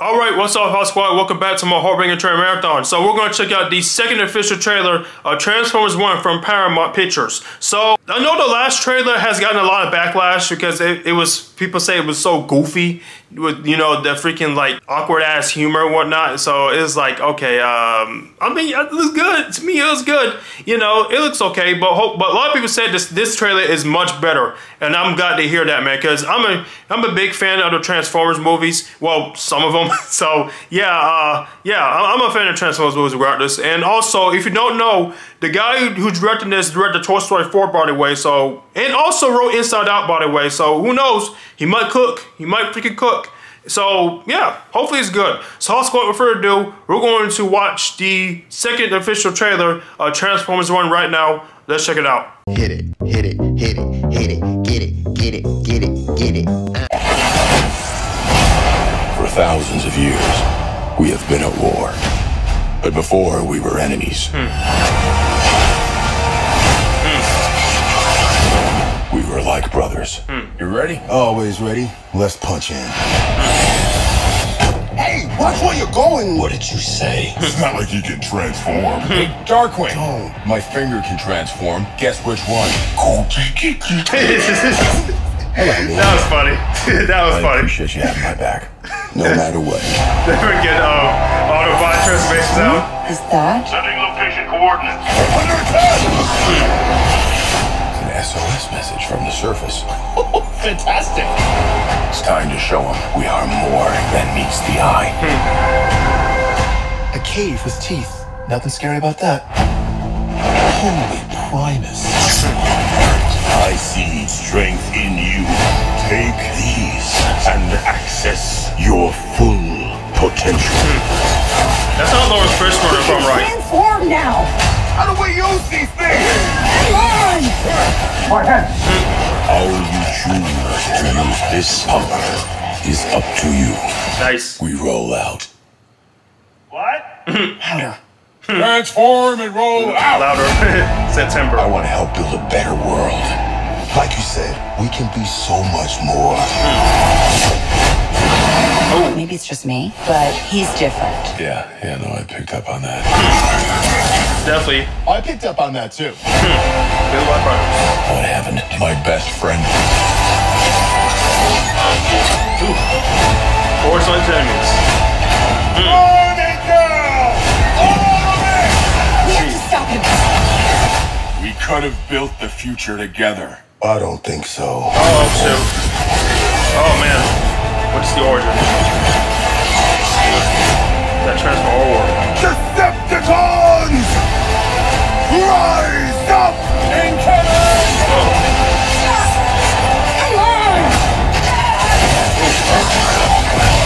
All right, what's up, HawkSquad? Welcome back to my Heartbreaking Trailer Marathon. So we're going to check out the second official trailer of Transformers One from Paramount Pictures. So I know the last trailer has gotten a lot of backlash because it, it was, people say it was so goofy with, you know, the freaking like awkward ass humor and whatnot. So it's like, okay, um, I mean, it looks good. To me, it looks good. You know, it looks okay, but hope, but a lot of people said this, this trailer is much better. And I'm glad to hear that, man, because I'm a, I'm a big fan of the Transformers movies. Well, some of them. so yeah, uh, yeah, I'm a fan of Transformers movies regardless. And also, if you don't know, the guy who directed this directed Toy Story 4, by the way. So and also wrote Inside Out, by the way. So who knows? He might cook. He might freaking cook. So yeah, hopefully it's good. So HawkSquad, without further ado, we're going to watch the second official trailer of Transformers One right now. Let's check it out. Hit it, hit it, hit it, hit it, get it, get it, get it, get it. For thousands of years, we have been at war. But before, we were enemies. We like brothers. You ready? Always ready. Let's punch in. Hey, watch where you're going. What did you say? It's not like he can transform. Hey, Darkwing! My finger can transform. Guess which one? That was funny. that was I funny. appreciate you having my back. No matter what. Never get um, Autobot transformations out. Is that? Sending location coordinates. It's an SOS message from the surface. Fantastic. It's time to show them we are more than meets the eye. A cave with teeth. Nothing scary about that. Holy Primus. I see strength in you. Take these and access your full potential. That's not Laurence Fishburne if I'm right. Transform now! How do we use these things? Come on! How you choose to use this power is up to you. Nice. We roll out. What? Powder. Transform and roll out. Louder. September. I want to help build a better world. Like you said, we can be so much more. Oh. Maybe it's just me, but he's different. Yeah, yeah, no, I picked up on that. Definitely. I picked up on that too. Bill White Brothers. What happened to my best friend? Four Sons Enemies. Burn it down. All of it. We have to stop him! We could have built the future together. I don't think so. Oh, shoot. Oh, man. What's the origin? That Transformer War. Decepticons. Rise up. Incoming. Come on!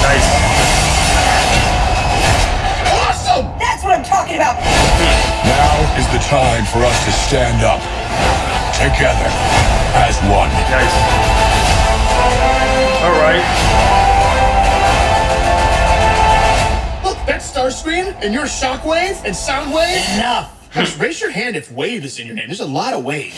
Nice. Awesome! That's what I'm talking about! Now is the time for us to stand up together as one. Nice. All right. Starscream, and your Shockwave and Soundwave. Enough! Just raise your hand if Wave is in your name. There's a lot of Wave.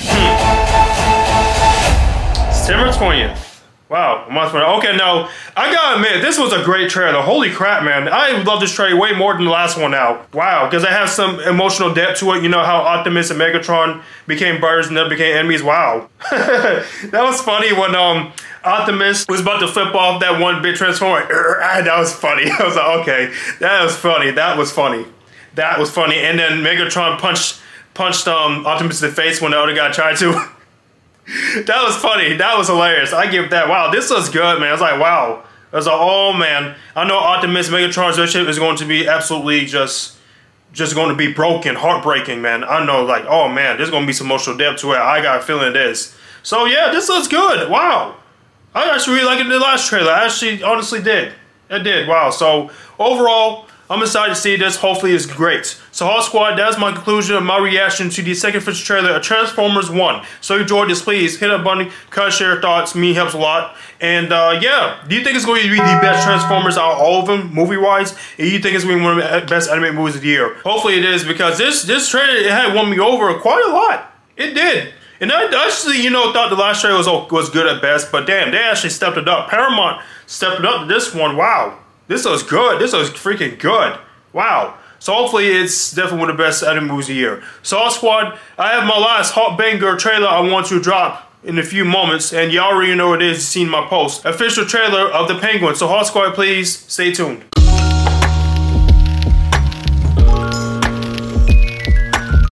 September 20th. Wow, from now. Okay, now, I gotta admit, this was a great trailer. Holy crap, man. I love this trailer way more than the last one out. Wow, because it has some emotional depth to it. You know how Optimus and Megatron became brothers and then became enemies. Wow. that was funny when um Optimus was about to flip off that one big transformer. That was funny. I was like, okay, that was funny. That was funny. That was funny. And then Megatron punched punched um Optimus in the face when the other guy tried to. that was funny. That was hilarious. I give that. Wow, this was good, man. I was like, wow. I was like, oh man. I know Optimus Megatron's relationship is going to be absolutely just, just going to be broken, heartbreaking, man. I know, like, oh man, there's going to be some emotional depth to it. I got a feeling it is. So yeah, this looks good. Wow. I actually really liked the last trailer. I actually, honestly did. I did. Wow. So overall, I'm excited to see this. Hopefully, it's great. So, HawkSquad, that's my conclusion of my reaction to the second official trailer of Transformers One. So, if you enjoyed this, please hit that button, cut, share thoughts. Me helps a lot. And uh, yeah, do you think it's going to be the best Transformers out of all of them, movie wise? And you think it's going to be one of the best animated movies of the year? Hopefully, it is because this this trailer it had won me over quite a lot. It did. And I actually, you know, thought the last trailer was was good at best, but damn, they actually stepped it up. Paramount stepped it up to this one. Wow. This looks good. This looks freaking good. Wow. So hopefully it's definitely one of the best anime movies of the year. HawkSquad, I have my last HawkBanger trailer I want to drop in a few moments, and y'all already know it is, you've seen my post. Official trailer of The Penguin. So HawkSquad, please stay tuned.